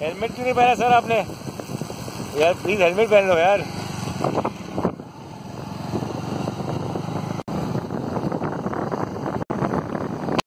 Helmet क्यों नहीं पहना सर आपने? यार प्लीज़ हेलमेट पहन लो यार।